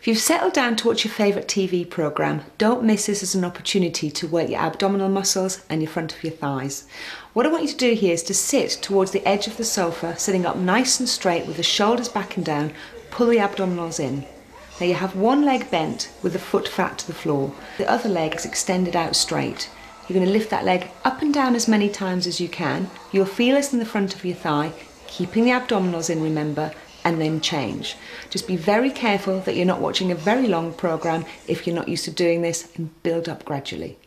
If you've settled down to watch your favourite TV programme, don't miss this as an opportunity to work your abdominal muscles and your front of your thighs. What I want you to do here is to sit towards the edge of the sofa, sitting up nice and straight with the shoulders back and down, pull the abdominals in. Now you have one leg bent with the foot flat to the floor. The other leg is extended out straight. You're going to lift that leg up and down as many times as you can. You'll feel this in the front of your thigh, keeping the abdominals in, remember, and then change. Just be very careful that you're not watching a very long program if you're not used to doing this and build up gradually.